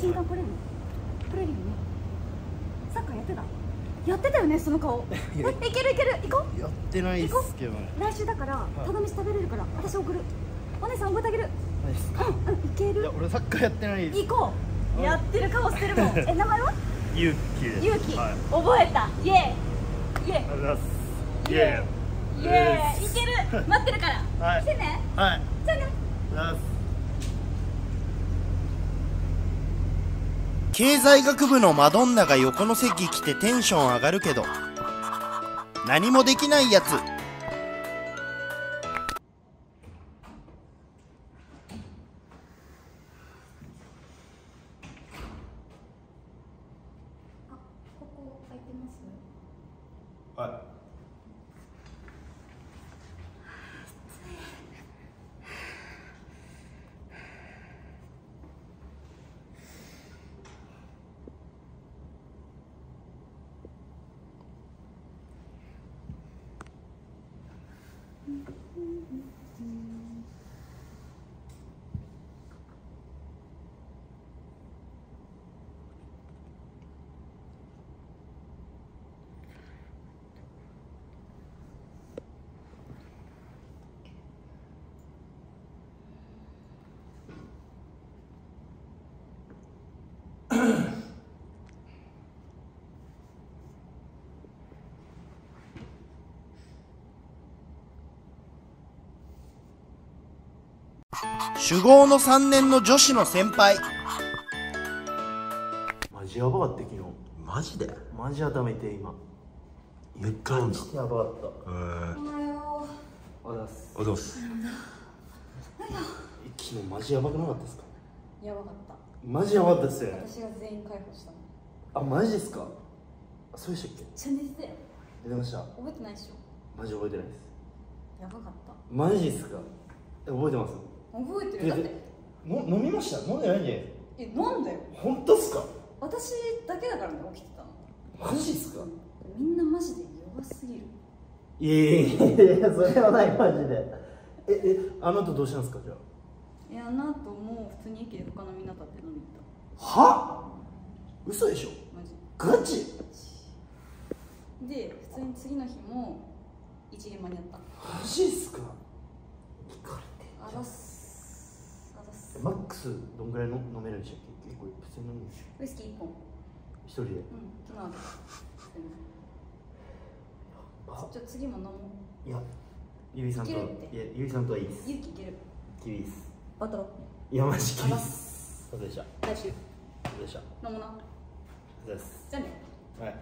新刊来れるの？来れるよね。サッカーやってた？やってたよねその顔。えいけるいける？行こやってないっすけどね。う。来週だからただ飯食べれるから私送る。お姉さん覚えてあげる。ないっすかうんうんいける？いや俺サッカーやってない行こう。やってる顔してるもん。え名前は？勇気です。ゆうきはい。覚えた。イエーイ。イエーイ。ありがとうございます。イエーイ。イエーイ。いける。待ってるから。はい。来てね。はい。じゃあね。ありがとうございます経済学部のマドンナが横の席来てテンション上がるけど何もできないやつ。ここ空いてますはい酒豪の3年の女子の先輩。マジやばかった昨日。マジで？マジ頭痛い今。めっちゃ飲んだやばかった。えー、おはよあざっす。おどうす。昨日マジやばくなかったですか？うやばかった。マジやばかったっすよね。私が全員解放したの。あマジですか？そうでしたっけ？ちゃん寝てたよ。出てました。覚えてないでしょ。マジ覚えてないです。やばかった。マジですか？え覚えてます？覚えてる？だっての飲みました？飲んでないんじゃないで。すえなんだよ。本当っすか？私だけだからね起きてたの。マジっすか？みんなマジで弱すぎる。いやいやいやそれはないマジで。ええあの後どうしたんですかじゃいやあの後もう普通に駅で他のみんなと会って飲みに行っあは？嘘でしょ？たマジ。ガチ？で普通に次の日も一元間にあった。マジっすか？聞かれて。あざっすあざっすマックスどんぐらいの飲めるんでしたっけ？結構普通に飲むんでしょウイスキー1本。一人で？うん昨日あちょ次も飲もう。いやゆいさんといやゆいさんとはいいです。勇気いける。キビです。バトロいやマジキビです。そうでした？来週。そうでした？飲もうな。そうです。じゃあね。はい